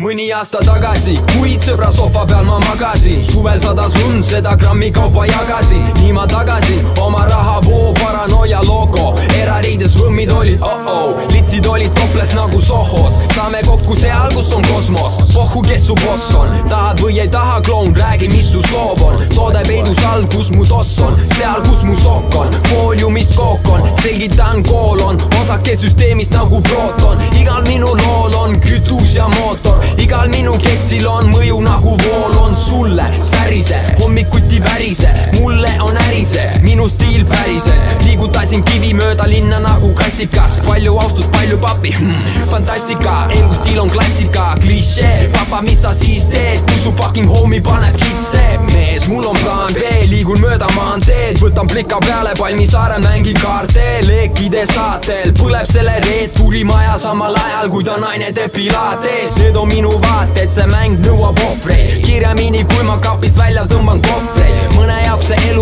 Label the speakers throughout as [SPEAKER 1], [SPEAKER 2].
[SPEAKER 1] mõni aasta tagasi, kuid sõbra sohva peal ma magasin, suvel sadas lund, seda grammi kaupa jagasin, nii ma tagasin oma rahavoo paranoia logo, erariides võmmid olid oh-oh, litsid olid toples nagu Sohos, saame kokku seal, kus on kosmos, pohhu, kes su boss on, tahad või ei taha, kloun, räägi, mis su soov on, toode peidus all, kus mu toss on, seal, kus mu sokk on, fooliumis kook on, selgitan koolon, osake süsteemist nagu proton, igal minu lool on kütus ja mootor, igal minu ketsil on mõju nagu vool. On sulle, särise, hommikuti värise, mulle on ärise, minu stiil päriselt, liigutasin kivi mööda linna nagu kastikas, palju austust, palju pappi hmm,, fantastika, elu stiil on klassika, klišee, papa, mis sa siis teed, kui su fucking homie paneb kitse, mees, mul on plaan B, liigun mööda maanteed, võtan plika peale, Palmisaare mängin kaarte, leekide saatel, põleb selle reeturi maja samal ajal, kui ta naine teeb pilates, need on minu vaated, see mäng nõuab ohvreid, kiiremini kui ma kapist välja tõmban kohvreid, mõne jaoks see elu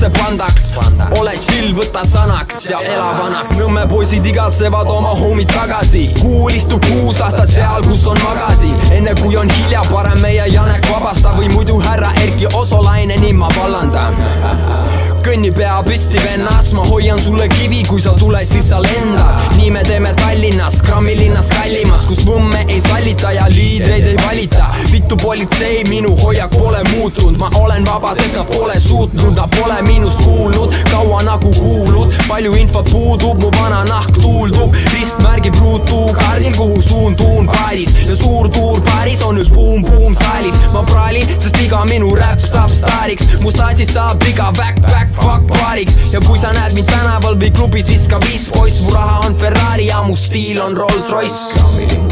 [SPEAKER 1] pekstakse pandaks, ole chill, võta sanaks ja ela vanaks, Nõmme poisid igatsevad oma homid tagasi, kuul istub kuus aastat seal, kus on magasin, enne kui on hilja, parem meie Janek vabasta või muidu härra Erki Osolaineni ma vallandan. Kõnni pea püsti vennas, ma hoian sulle kivi, kui sa tuled, siis sa lendad. nii me teeme Tallinnas, politsei, minu hoiak pole muutunud, ma olen vaba, sest nad pole suutnud, nad pole minust kuulnud, kaua nagu kuulud, palju infot puudub, mu vana nahk tuuldub, ristmärgib ruutukaardil, kuhu suundun paadis ja suur tuur paaris on üks buum-buum saalis, ma praalin, sest iga minu räpp saab staariks, mu staatsis saab iga back-back fuck paariks ja kui sa näed mind tänaval või klubis, viska viis poiss, mu raha on Ferrari ja mu stiil on Rolls-Royce.